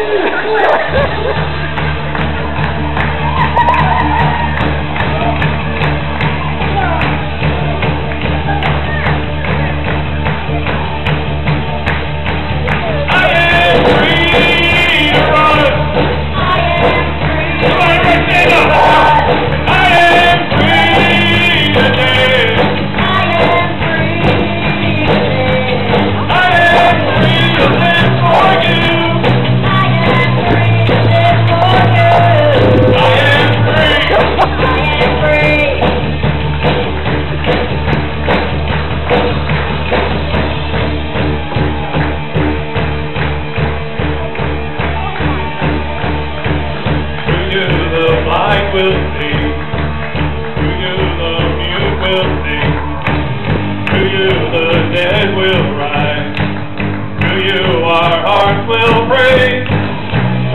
Thank you. É? will sing. To you the dead will rise. To you our hearts will praise.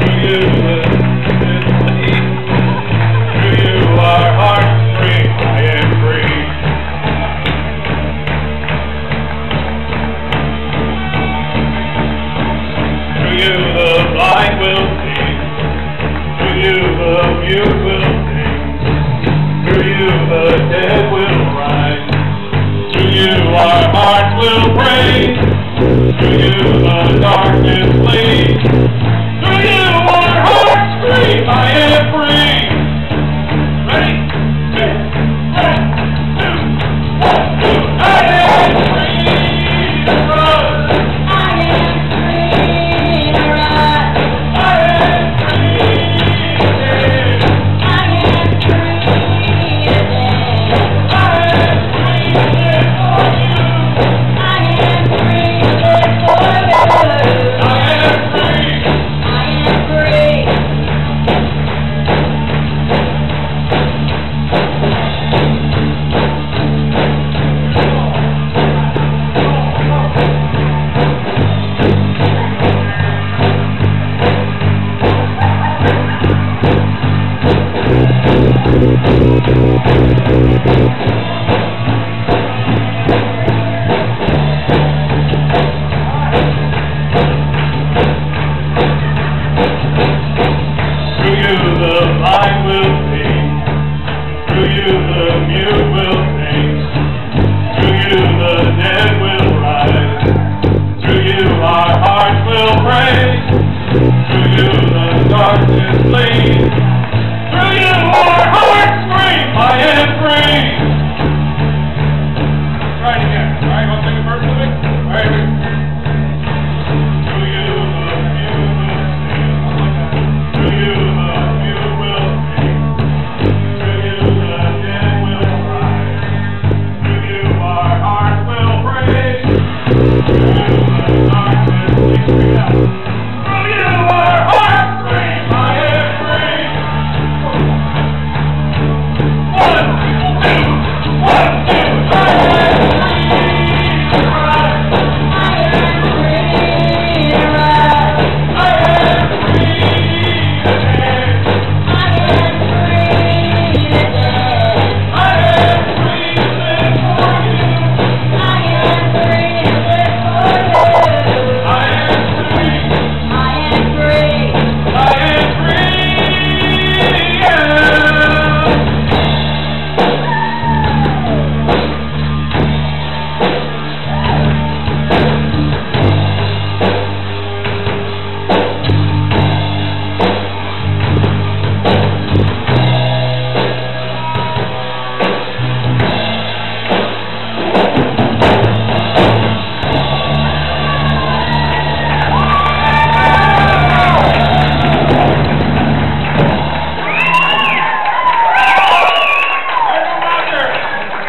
To you the To you our hearts sing, I am free. You the blind will see. You the mute will sing. To you the dead will will praise. Thank you. All right.